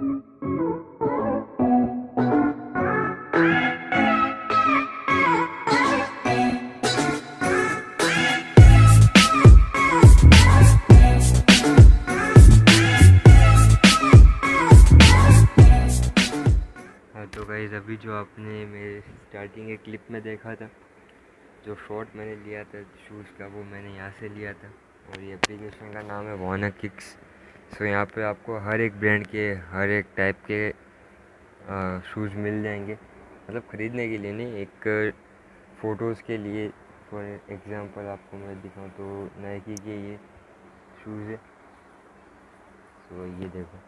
हाँ तो अभी जो आपने मेरे स्टार्टिंग के क्लिप में देखा था, जो शॉट मैंने लिया था शूज़ का, वो मैंने यहाँ से लिया था। और ये एप्लीकेशन का नाम है वाना किक्स सो यहाँ पे आपको हर एक ब्रांड के, हर एक टाइप के शूज़ मिल जाएँगे। मतलब ख़रीदने के लिए नहीं, एक फ़ोटोज़ के लिए फॉर एग्ज़ाम्पल आपको मैं दिखाऊँ तो नाइकी के ये शूज़ है। सो ये देखो।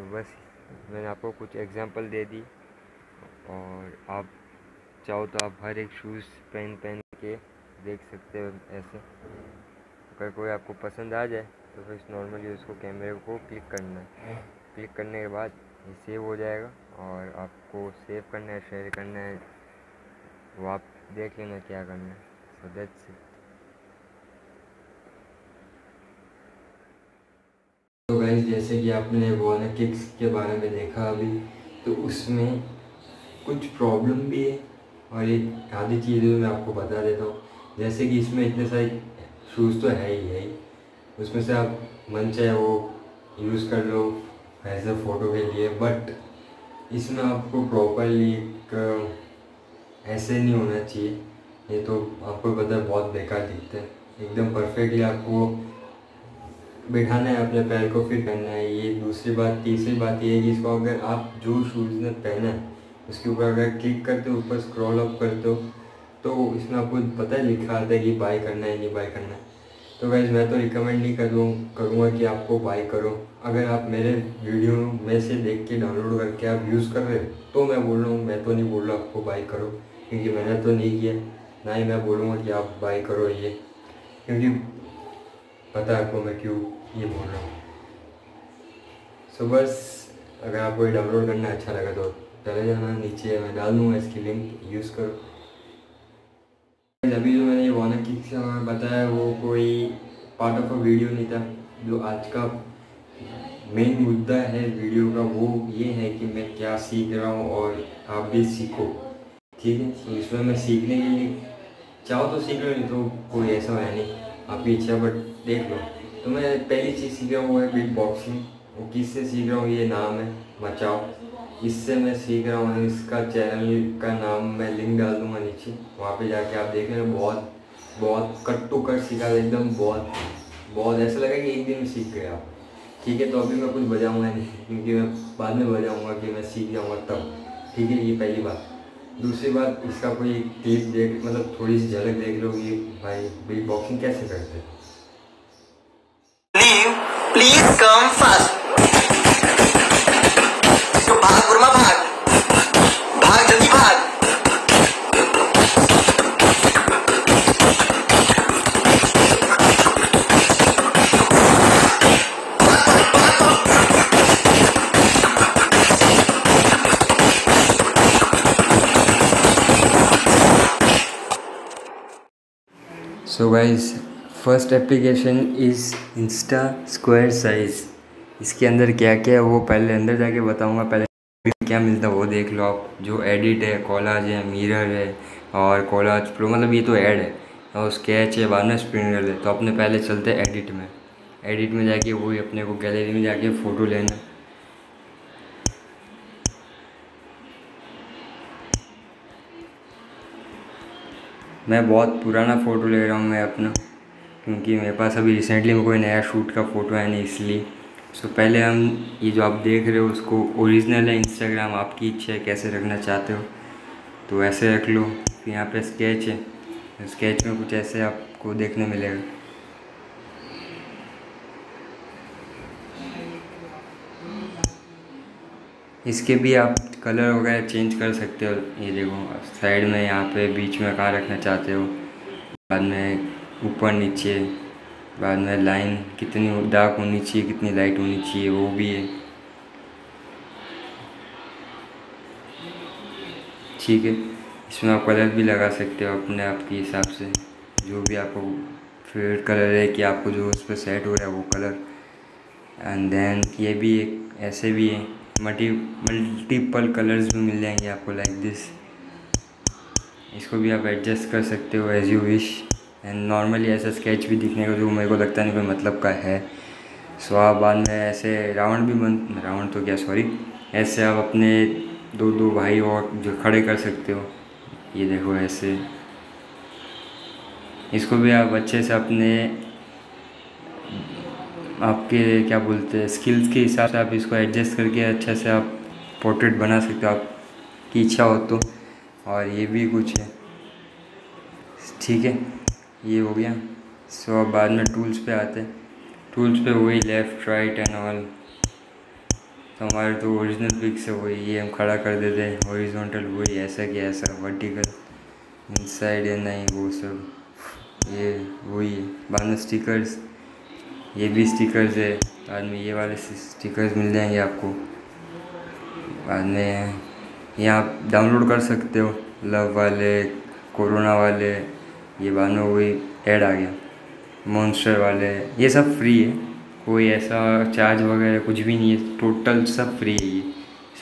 तो बस मैंने आपको कुछ एग्जांपल दे दी। और आप चाहो तो आप हर एक शूज़ पहन पहन के देख सकते हो ऐसे। अगर कोई आपको पसंद आ जाए तो फिर नॉर्मली उसको कैमरे को क्लिक करना। है क्लिक करने के बाद ये सेव हो जाएगा और आपको सेव करना है शेयर करना है। वो आप देख लेना क्या करना है। सो दैट्स इट तो गाइस जैसे कि आपने बोना किक्स के बारे में देखा अभी तो उसमें कुछ प्रॉब्लम भी है और एक आधी चीज़ें मैं आपको बता देता हूँ। जैसे कि इसमें इतने सारे शूज़ तो है ही है ही। उसमें से आप मन चाहे वो यूज़ कर लो एज अ फ़ोटो के लिए बट इसमें आपको प्रॉपरली एक, ऐसे नहीं होना चाहिए। ये तो आपको पता है, बहुत बेकार दिखता है। एकदम परफेक्टली आपको बिठाना है, अपने पैर को फिर पहनना है। ये दूसरी बात, तीसरी बात ये है कि इसको अगर आप जो शूज़ ने पहना है, उसके ऊपर अगर क्लिक करते हो, ऊपर स्क्रॉल अप करते हो तो इसमें आपको पता है, लिखा आता है कि बाय करना है नहीं बाय करना है। तो वैसे मैं तो रिकमेंड नहीं करूँ, करूँगा कि आपको बाय करो। अगर आप मेरे वीडियो में से देख के डाउनलोड करके आप यूज़ कर रहे हो तो मैं बोल रहा हूँ, मैं तो नहीं बोल रहा आपको बाय करो, क्योंकि मैंने तो नहीं किया। ना ही मैं बोलूँगा कि आप बाय करो ये। क्योंकि पता है आपको मैं क्यों ये बोल रहा हूँ। सो बस, अगर आपको ये डाउनलोड करना अच्छा लगा तो चले जाना, नीचे मैं डाल दूँगा इसकी लिंक यूज़ करो। अभी जो मैंने ये वाना किक से बताया वो कोई पार्ट ऑफ़ अ वीडियो नहीं था, जो आज का मेन मुद्दा है वीडियो का, वो ये है कि मैं क्या सीख रहा हूँ और आप भी सीखो। ठीक है? तो इसमें मैं सीखने के लिए, चाहो तो सीख लो, नहीं तो कोई ऐसा है नहीं। आपकी इच्छा बट देख लो। तो मैं पहली चीज़ सीख रहा हूँ, वो है बिग बॉक्सिंग वो किससे सीख रहा हूँ, ये नाम है मचाओ इससे मैं सीख रहा हूँ, इसका चैनल का नाम मैं लिंक डाल दूँगा नीचे। वहाँ पे जाके आप देख लेना बहुत बहुत कट टू कट सीखा एकदम बहुत बहुत। ऐसा लगा कि एक दिन में सीख गए आप ठीक है तो अभी मैं कुछ बजाऊँगा नहीं, क्योंकि मैं बाद में बजाऊँगा कि मैं सीख जाऊँगा तब। ठीक है, ये पहली बात। दूसरी बात, इसका कोई क्लिप देख मतलब थोड़ी सी झलक देख लो कि भाई बिग बॉक्सिंग कैसे करते हैं? Come fast. तो भाग बुरमा भाग भाग जल्दी भाग so guys first application is Insta square size. इसके अंदर क्या क्या है वो पहले अंदर जाके बताऊँगा। पहले क्या मिलता है वो देख लो आप। जो एडिट है कॉलाज है मिरर है और कॉलाज प्रो मतलब ये तो ऐड है। और स्केच है वार्नर स्प्रिंगल है। तो अपने पहले चलते हैं एडिट में। एडिट में जाके वही अपने को गैलरी में जाके फ़ोटो लेना। मैं बहुत पुराना फ़ोटो ले रहा हूँ मैं अपना। क्योंकि मेरे पास अभी रिसेंटली में कोई नया शूट का फ़ोटो है नहीं, इसलिए। सो पहले हम ये जो आप देख रहे हो, उसको ओरिजिनल है इंस्टाग्राम आपकी इच्छा है कैसे रखना चाहते हो। तो ऐसे रख लो, फिर यहाँ पे स्केच है। स्केच में कुछ ऐसे आपको देखने मिलेगा। इसके भी आप कलर वगैरह चेंज कर सकते हो। ये देखो साइड में यहाँ पे बीच में कहाँ रखना चाहते हो। बाद में ऊपर नीचे, बाद में लाइन कितनी डार्क होनी चाहिए, कितनी लाइट होनी चाहिए, वो भी है। ठीक है, इसमें आप कलर भी लगा सकते हो अपने आप के हिसाब से। जो भी आपको फेवरेट कलर है कि आपको जो उस पर सेट हो रहा है वो कलर एंड देन ये भी एक, ऐसे भी है मल्टी मल्टीपल कलर्स भी मिल जाएँगे आपको लाइक दिस इसको भी आप एडजस्ट कर सकते हो as you wish and normally ऐसा स्केच भी दिखने का जो मेरे को लगता नहीं कोई मतलब का है। सो आप बाद में ऐसे राउंड भी बन राउंड तो क्या सॉरी ऐसे आप अपने दो दो भाई और जो खड़े कर सकते हो। ये देखो ऐसे। इसको भी आप अच्छे से अपने, आपके क्या बोलते हैं स्किल्स के हिसाब से आप इसको एडजस्ट करके अच्छे से आप पोर्ट्रेट बना सकते हो। आपकी इच्छा हो तो। और ये भी कुछ है। ठीक है। ये हो गया। सो अब बाद में टूल्स पे आते। हैं टूल्स पे वही लेफ़्ट राइट एंड ऑल तो हमारे तो ओरिजिनल पिक्स है वही ये हम खड़ा कर देते। हैं हॉरिजॉन्टल वही ऐसा कि ऐसा वर्टिकल इनसाइड है नहीं, वो सब। ये वही है बाद में स्टिकर्स ये भी स्टिकर्स है। बाद में ये वाले स्टिकर्स मिल जाएँगे आपको। बाद में ये आप डाउनलोड कर सकते हो। लव वाले कोरोना वाले ये बानो वही ऐड आ गया। मॉन्स्टर वाले, ये सब फ्री है। कोई ऐसा चार्ज वगैरह कुछ भी नहीं है। टोटल सब फ्री है ये।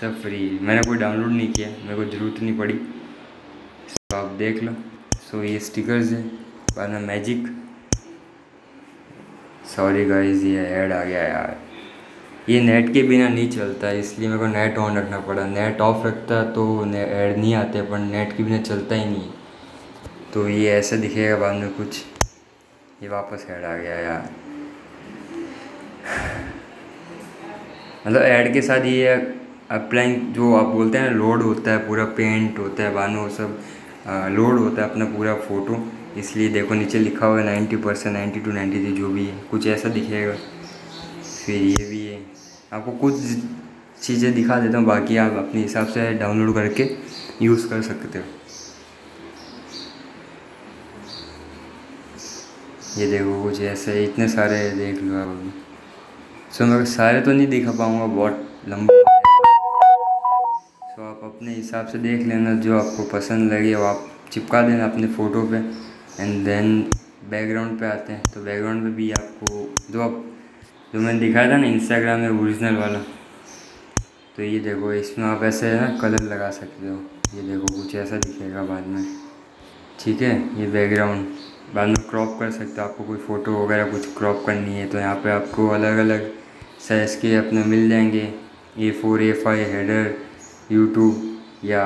सब फ्री है। मैंने कोई डाउनलोड नहीं किया। मेरे को ज़रूरत नहीं पड़ी। तो आप देख लो। सो ये स्टिकर्स है। बाना मैजिक सॉरी गाइस ये ऐड आ गया यार। ये नेट के बिना नहीं चलता। इसलिए मेरे को नेट ऑन रखना पड़ा। नेट ऑफ़ रखता तो ऐड नहीं आते। पर नेट के बिना चलता ही नहीं। तो ये ऐसे दिखेगा बाद में कुछ। ये वापस ऐड आ गया यार। मतलब ऐड के साथ ये अप्लाइंग जो आप बोलते हैं लोड होता है, पूरा पेंट होता है, बानो सब लोड होता है अपना पूरा फ़ोटो इसलिए देखो नीचे लिखा हुआ है ninety percent ninety two ninety three जो भी है। कुछ ऐसा दिखेगा। फिर ये भी है। आपको कुछ चीज़ें दिखा देता हूँ, बाकी आप अपने हिसाब से डाउनलोड करके यूज़ कर सकते हो। ये देखो कुछ ऐसे इतने सारे देख लो आप अभी। सो मैं सारे तो नहीं दिखा पाऊँगा, बहुत लंबा सो आप अपने हिसाब से देख लेना जो आपको पसंद लगे वो आप चिपका देना अपने फ़ोटो पे। एंड देन बैकग्राउंड पे आते हैं। तो बैकग्राउंड पे भी आपको जो आप जो मैंने दिखाया था ना इंस्टाग्राम में ओरिजिनल वाला। तो ये देखो, इसमें आप ऐसे ना कलर लगा सकते हो। ये देखो, कुछ ऐसा दिखेगा बाद में। ठीक है? ये बैकग्राउंड बाद में क्रॉप कर सकते हो। आपको कोई फ़ोटो वगैरह कुछ क्रॉप करनी है तो यहाँ पे आपको अलग अलग साइज़ के अपने मिल जाएँगे। A four A five header YouTube या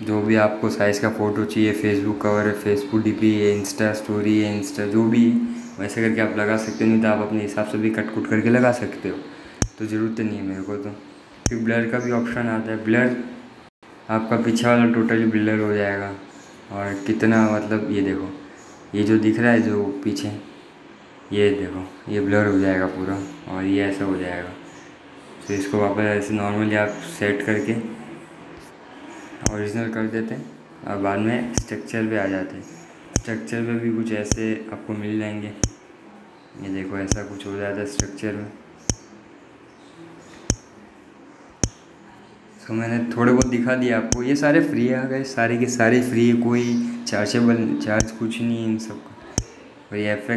जो भी आपको साइज़ का फ़ोटो चाहिए फेसबुक कवर है फेसबुक डी पी है इंस्टा स्टोरी है इंस्टा जो भी वैसे करके आप लगा सकते हो, नहीं तो आप अपने हिसाब से भी कट कुट करके लगा सकते हो। तो ज़रूरत नहीं है मेरे को तो। फिर ब्लर का भी ऑप्शन आता है। ब्लर आपका पीछे वाला टोटली ब्लर हो जाएगा। और कितना मतलब ये देखो ये जो दिख रहा है जो पीछे, ये देखो, ये ब्लर हो जाएगा पूरा और ये ऐसा हो जाएगा। तो इसको वापस ऐसे नॉर्मली आप सेट करके ओरिजिनल कर देते हैं और बाद में स्ट्रक्चर पे आ जाते हैं। स्ट्रक्चर पे भी कुछ ऐसे आपको मिल जाएँगे। ये देखो, ऐसा कुछ हो जाता है स्ट्रक्चर में। तो मैंने थोड़े बहुत दिखा दिया आपको। ये सारे फ्री आ गए, सारे के सारे फ्री कोई चार्जेबल चार्ज कुछ नहीं है इन सब का और ये एफ़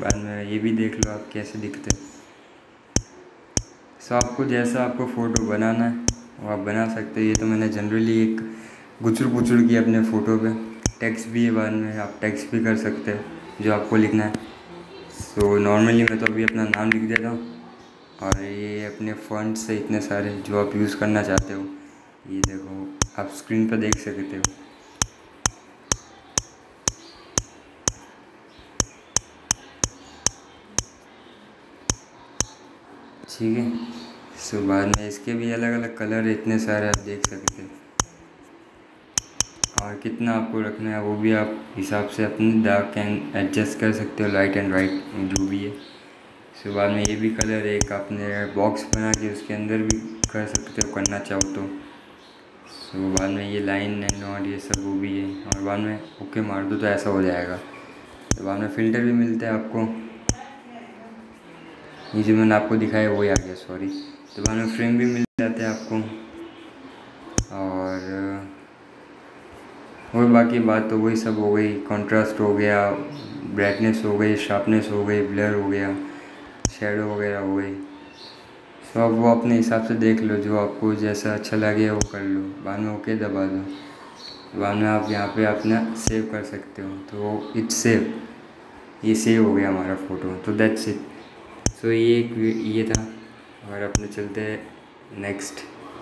बाद में ये भी देख लो आप कैसे दिखते सो आपको जैसा आपको फ़ोटो बनाना है वो आप बना सकते हो। ये तो मैंने जनरली एक गुचर गुचर की अपने फ़ोटो पे। टेक्स्ट भी है बाद में आप टेक्स्ट भी कर सकते हो जो आपको लिखना है। सो so, नॉर्मली मैं तो अभी अपना नाम लिख देता हूँ। और ये अपने फंड से इतने सारे जो आप यूज़ करना चाहते हो ये देखो आप स्क्रीन पर देख सकते हो। ठीक है। सो बाद में इसके भी अलग अलग कलर इतने सारे आप देख सकते हैं। और कितना आपको रखना है वो भी आप हिसाब से अपने डार्क एंड एडजस्ट कर सकते हो लाइट एंड वाइट जो भी है। सो बाद में ये भी कलर एक आपने बॉक्स बना के उसके अंदर भी कर सकते हो, करना चाहो तो। सो बाद में ये लाइन एंड और ये सब वो भी है। और बाद में ओके मार दो तो ऐसा हो जाएगा। तो बाद में फ़िल्टर भी मिलता है आपको। ये जो मैंने आपको दिखाया वही आ गया सॉरी तो बाद में फ्रेम भी मिल जाते हैं आपको. और और बाकी बात तो वही सब हो गई. कंट्रास्ट हो गया ब्राइटनेस हो गई शार्पनेस हो गई ब्लर हो गया शेडो वगैरह हो गई. तो अब वो अपने हिसाब से देख लो, जो आपको जैसा अच्छा लगे वो कर लो. बाद में ओके दबा दो. बाद में आप यहाँ पे अपना सेव कर सकते हो. तो इट्स सेव ये सेव हो गया हमारा फ़ोटो तो दैट्स इट सो ये एक ये था। और अपने चलते हैं नेक्स्ट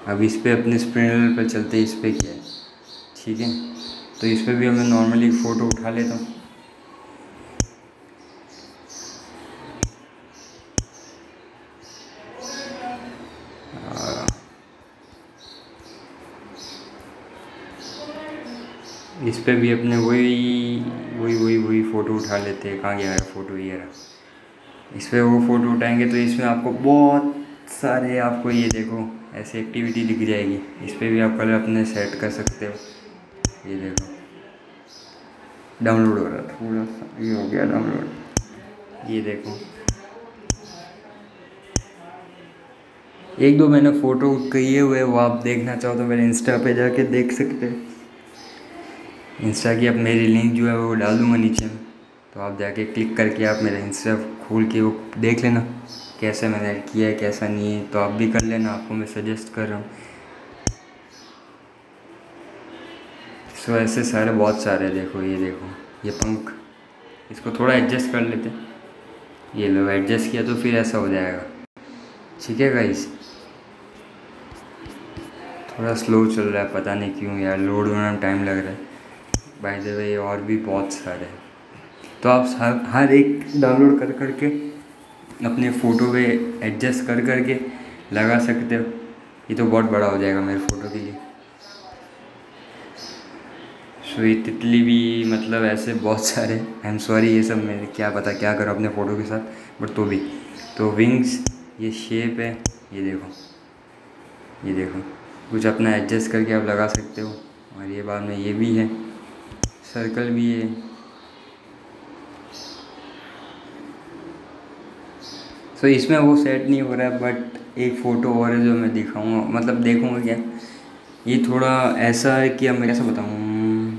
अब इस पर अपने स्प्रिंग पर चलते हैं, इस पर क्या है? ठीक है? तो इस पर भी मैं नॉर्मली फ़ोटो उठा लेता हूँ। इस पर भी अपने वही वही वही वही फ़ोटो उठा लेते हैं। कहाँ गया फ़ोटो ये रहा। इस पर वो फ़ोटो उठाएँगे तो इसमें आपको बहुत सारे आपको ये देखो, ऐसी एक्टिविटी दिख जाएगी। इस पर भी आप कलर अपने सेट कर सकते हो। ये देखो। डाउनलोड हो रहा थोड़ा सा ये हो गया डाउनलोड ये देखो। एक दो मैंने फ़ोटो किए हुए वो आप देखना चाहो तो मेरे इंस्टा पे जाके देख सकते हैं। इंस्टा की अब मेरी लिंक जो है वो डाल दूँगा नीचे में। तो आप जाके क्लिक करके आप मेरा इंस्टा खोल के वो देख लेना, कैसे मैंने ऐड किया है, कैसा नहीं है तो आप भी कर लेना, आपको मैं सजेस्ट कर रहा हूँ। सो ऐसे सारे बहुत सारे, देखो, ये देखो, ये पंख। इसको थोड़ा एडजस्ट कर लेते ये लो एडजस्ट किया तो फिर ऐसा हो जाएगा। ठीक है गाइस थोड़ा स्लो चल रहा है, पता नहीं क्यों यार लोड होना टाइम लग रहा है। बाय द वे और भी बहुत सारे हैं। तो आप हर हर एक डाउनलोड कर करके अपने फ़ोटो पे एडजस्ट कर करके लगा सकते हो। ये तो बहुत बड़ा हो जाएगा मेरे फ़ोटो के लिए। सो ये तितली भी मतलब ऐसे बहुत सारे आई एम सॉरी ये सब मैं क्या पता क्या करो अपने फ़ोटो के साथ बट तो भी। तो विंग्स ये शेप है, ये देखो। ये देखो। कुछ अपना एडजस्ट करके आप लगा सकते हो। और ये बाद में ये भी है। सर्कल भी है। तो इसमें वो सेट नहीं हो रहा है बट एक फ़ोटो और है जो मैं दिखाऊँगा। मतलब देखूँगा क्या? ये थोड़ा ऐसा है कि अब मैं कैसे बताऊँ।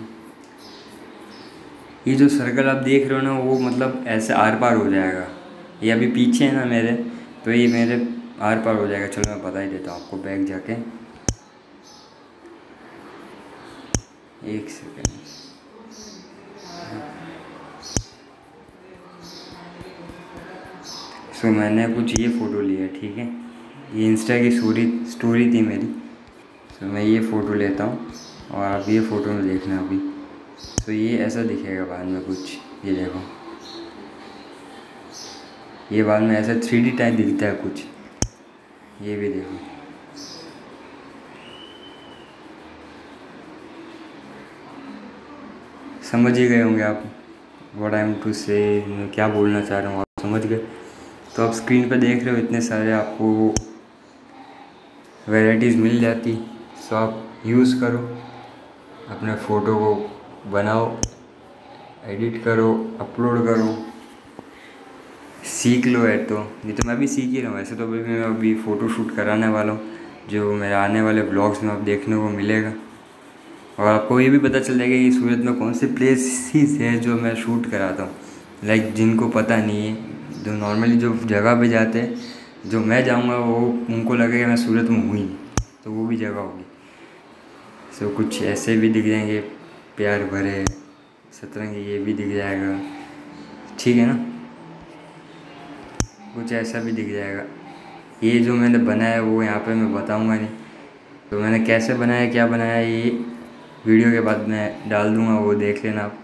ये जो सर्कल आप देख रहे हो ना, वो मतलब ऐसे आर पार हो जाएगा। ये अभी पीछे है ना मेरे तो ये मेरे आर पार हो जाएगा। चलो मैं बता ही देता हूँ आपको बैग जाके। एक सेकेंड सो मैंने कुछ ये फ़ोटो लिया, ठीक है? ये इंस्टा की स्टोरी स्टोरी थी मेरी। सो मैं ये फ़ोटो लेता हूँ और आप ये फ़ोटो में देखना अभी। तो ये ऐसा दिखेगा बाद में कुछ, ये देखो। ये बाद में ऐसा थ्री डी टाइप दिखता है कुछ। ये भी देखो। समझ ही गए होंगे आप। वट आई एम टू से क्या बोलना चाह रहा हूँ आप समझ गए? तो आप स्क्रीन पर देख रहे हो इतने सारे आपको वैराइटीज़ मिल जाती। सो आप यूज़ करो, अपने फ़ोटो को बनाओ एडिट करो अपलोड करो। सीख लो है तो। नहीं तो मैं भी सीख ही रहा हूँ वैसे तो अभी मैं अभी फ़ोटो शूट कराने वाला हूँ, जो मेरे आने वाले ब्लॉग्स में आप देखने को मिलेगा। और आपको ये भी पता चल जाएगा कि सूरत में कौन से प्लेसेस हैं जो मैं शूट कराता हूँ। लाइक जिनको पता नहीं है जो नॉर्मली जो जगह पे जाते हैं जो मैं जाऊँगा वो उनको लगेगा मैं सूरत में हूँ ही तो वो भी जगह होगी। सो कुछ ऐसे भी दिख जाएँगे प्यार भरे सतरंग ये भी दिख जाएगा। ठीक है ना? कुछ ऐसा भी दिख जाएगा। ये जो मैंने बनाया वो यहाँ पे मैं बताऊँगा नहीं। तो मैंने कैसे बनाया क्या बनाया ये वीडियो के बाद मैं डाल दूँगा वो देख लेना आप।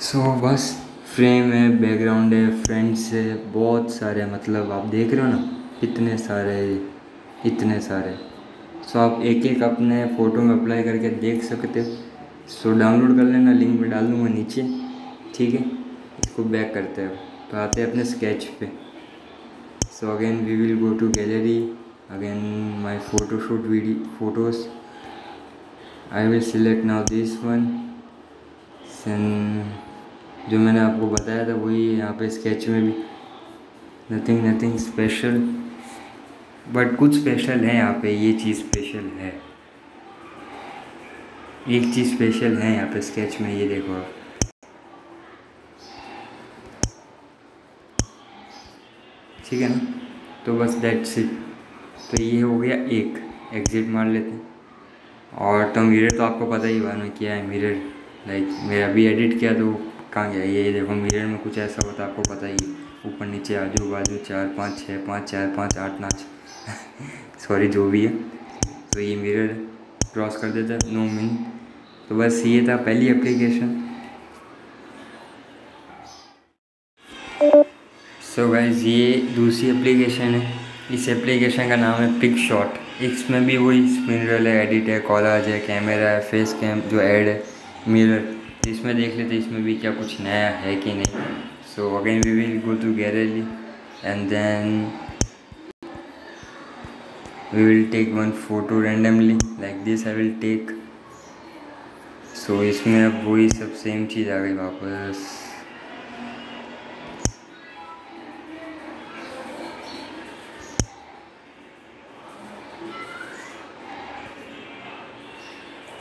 सो so, बस फ्रेम है बैकग्राउंड है फ्रेंड्स है, बहुत सारे मतलब आप देख रहे हो ना, इतने सारे इतने सारे। सो आप एक एक अपने फ़ोटो में अप्लाई करके देख सकते हो। सो डाउनलोड कर लेना लिंक में डाल दूँगा नीचे, ठीक है? इसको बैक करते हो। तो आते हैं अपने स्केच पे। So again we will go to gallery again my photo shoot video photos I will select now this one जो मैंने आपको बताया था, वही यहाँ पे स्केच में भी। नथिंग नथिंग स्पेशल बट कुछ स्पेशल है यहाँ पे, ये चीज़ स्पेशल है। एक चीज़ स्पेशल है यहाँ पे स्केच में, ये देखो आप। ठीक है ना? तो बस डेट्स इट तो ये हो गया एक। एग्ज़िट मार लेते हैं। और तो मिरर तो आपको पता ही बाद में क्या है मिरर लाइक मैं अभी एडिट किया तो कहाँ गया? ये देखो मिरर में कुछ ऐसा होता है, आपको पता ही ऊपर, नीचे आजू बाजू चार, पाँच, छः, पाँच, चार, पाँच, आठ नाच सॉरी जो भी है। तो ये मिरर क्रॉस कर देता है नो मिन तो बस ये था पहली एप्लीकेशन सो गाइज़ ये दूसरी एप्लीकेशन है। इस एप्लीकेशन का नाम है पिक शॉट इसमें भी वही स्पिन रोल है एडिट है कॉलाज है कैमरा है फेस कैम जो एड है मिरर इसमें देख लेते इसमें भी क्या कुछ नया है कि नहीं। So again we will go to gallery and then we will take one photo randomly. Like this, I will take. So, इसमें अब वही सब सेम चीज़ आ गई वापस।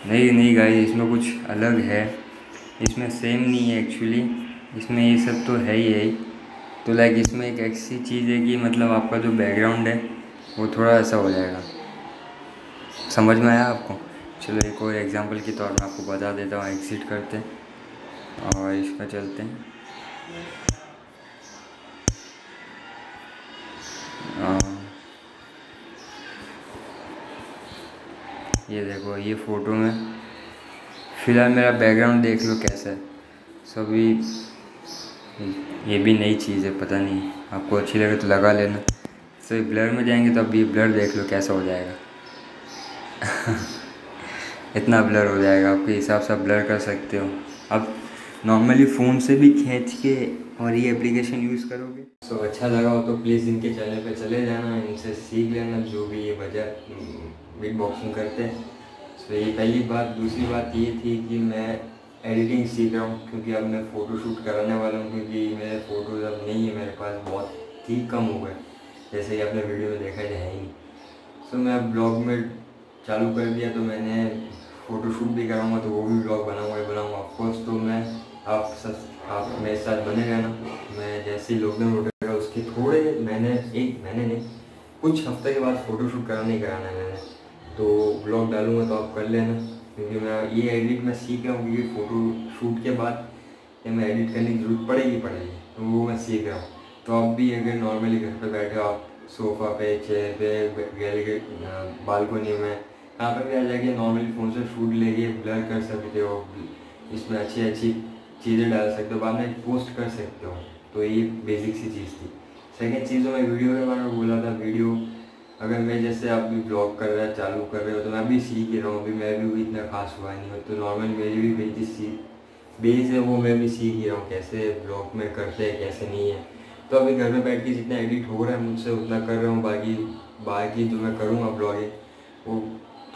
नहीं नहीं गाइस इसमें कुछ अलग है। इसमें सेम नहीं है एक्चुअली इसमें ये सब तो है ही है। तो लाइक इसमें एक ऐसी चीज़ है कि मतलब आपका जो बैकग्राउंड है, वो थोड़ा ऐसा हो जाएगा। समझ में आया आपको? चलो एक और एग्जांपल के तौर पर आपको बता देता हूँ एग्ज़िट करते हैं। और इस पर चलते हैं। ये देखो, ये फ़ोटो में फ़िलहाल मेरा बैकग्राउंड देख लो कैसा है। सो अभी ये भी नई चीज़ है पता नहीं। आपको अच्छी लगे तो लगा लेना। सो ब्लर में जाएँगे तो अभी ब्लर देख लो कैसा हो जाएगा। इतना ब्लर हो जाएगा आपके हिसाब से आप ब्लर कर सकते हो। अब नॉर्मली फ़ोन से भी खींच के और ये एप्लीकेशन यूज़ करोगे। सो so, अच्छा लगा हो तो प्लीज़ इनके चैनल पे चले जाना इनसे सीख लेना जो भी ये वजह बिग बॉक्सिंग करते हैं। So, ये पहली बात दूसरी बात ये थी कि मैं एडिटिंग सीख रहा हूँ क्योंकि अब मैं फ़ोटो शूट कराने वाला हूँ क्योंकि मेरे फ़ोटोज़ अब नहीं है मेरे पास बहुत ही कम हो गए जैसे कि आपने वीडियो में देखा है ही सो so, मैं ब्लॉग में चालू कर दिया तो मैंने फ़ोटो शूट भी कराऊँगा तो वो भी ब्लॉग बनाऊँगा ही बनाऊँगा ऑफकोर्स तो मैं आप सब आप मेरे साथ बने रहना। मैं जैसे ही लॉकडाउन उठेगा उसके थोड़े मैंने एक महीने नहीं कुछ हफ़्ते के बाद फ़ोटो शूट कराना कराना है मैंने। तो ब्लॉग डालूँगा तो आप कर लेना। क्योंकि मैं ये एडिट मैं सीख रहा हूँ क्योंकि फ़ोटो शूट के बाद ये मैं एडिट करने की ज़रूरत पड़ेगी पड़ेगी। तो वो मैं सीख रहा हूँ। तो आप भी अगर नॉर्मली घर पर बैठे आप सोफ़ा पे चेयर पे गैलरी बालकोनी में, कहाँ पर भी आ जाके नॉर्मली फ़ोन से शूट लेके ब्लर कर सकते हो, इसमें अच्छी अच्छी चीज़ें डाल सकते हो, बाद में पोस्ट कर सकते हो। तो ये बेसिक सी चीज़ थी। सेकेंड चीज़ मैं वीडियो के बारे में बोला था वीडियो अगर मैं जैसे आप भी ब्लॉग कर रहे चालू कर रहे हो तो मैं भी सीख ही रहा हूँ अभी मैं भी इतना खास हुआ नहीं हूँ। तो नॉर्मल मेरी भी बेसिक सीख बेस है, वो मैं भी सीख ही रहा हूँ कैसे ब्लॉग में करते हैं, कैसे नहीं है। तो अभी घर में बैठ के जितना एडिट हो रहा है, मुझसे उतना कर रहा हूँ, बाकी बाकी जो मैं करूँगा ब्लॉगिंग वो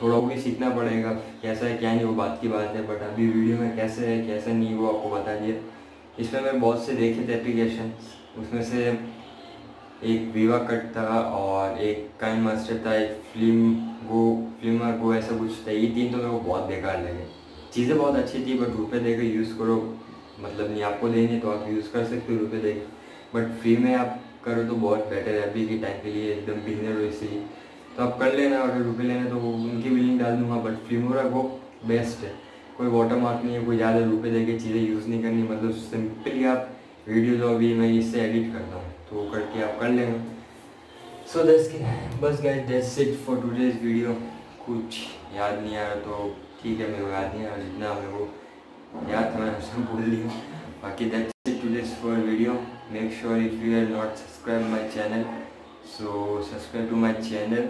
थोड़ा भी सीखना पड़ेगा, कैसा है, क्या नहीं, वो बात की बात है बट अभी वीडियो में कैसे है, कैसे नहीं वो आपको बता दिया। इसमें मैं बहुत से देखे थे एप्लीकेशन उसमें से एक वीवा कट था और एक काइन मास्टर था, एक फ़िल्म गो फ़िल्म गो ऐसा कुछ था। ये तीन तो मेरे को बहुत बेकार लगे। चीज़ें बहुत अच्छी थी बट रुपये दे कर यूज़ करो। मतलब नहीं, आपको देंगे तो आप यूज़ कर सकते हो रुपये दे बट फ्री में आप करो तो बहुत बेटर है, अभी के टाइम के लिए एकदम बिगनर हो इसलिए। तो आप कर लेना, अगर रुपये लेना तो उनकी भी लिंक डाल दूँगा बट फिल्मोरा वो बेस्ट है। कोई वाटर मार्क नहीं है, कोई ज़्यादा रुपये दे के चीज़ें यूज़ नहीं करनी। मतलब सिंपली आप वीडियो जो अभी मैं इससे एडिट करता हूँ। तो वो करके आप कर लेंगे। सो दस के बस गए that's it for today's video कुछ याद नहीं आया तो ठीक है, मेरे को याद नहीं आया जितना मेरे को याद था मैं उसमें भूल लिया बाकी that's it today's for video make sure if you are not subscribe my channel so subscribe to my channel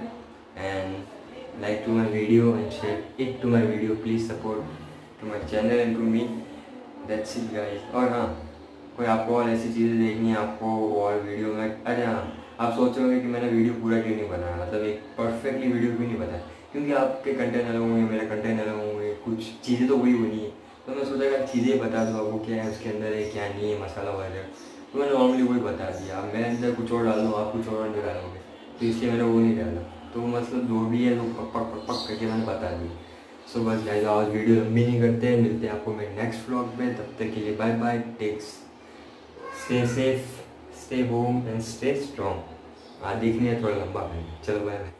and like to my video and share it to my video please support to my channel and to me that's it guys और हाँ कोई आपको और ऐसी चीज़ें देखनी है आपको और वीडियो में? अरे हाँ आप सोच सोचोगे कि मैंने वीडियो पूरा क्यों नहीं बनाया? मतलब एक परफेक्टली वीडियो क्यों नहीं बनाया? क्योंकि आपके कंटेंट अलग होंगे, मेरे कंटेंट अलग होंगे, कुछ चीज़ें तो वही बनी है। तो मैं सोचा कि चीज़ें बता दूँ आपको, क्या है उसके अंदर है क्या नहीं है मसाला वगैरह। तो मैंने नॉर्मली वही बता दिया। अब मेरे अंदर कुछ और डाल दूँ, आप कुछ और अंदर डालोगे। तो इसलिए मैंने वो नहीं डाला। तो मतलब जो भी है तो पक पक पक पक करके मैंने बता दी सो बस गाइस आज वीडियो लंबी नहीं करते हैं। मिलते हैं आपको मेरे नेक्स्ट व्लॉग में। तब तक के लिए bye bye takes stay safe stay home and stay strong आज देखने थोड़ा लंबा है। चलो बाय बाय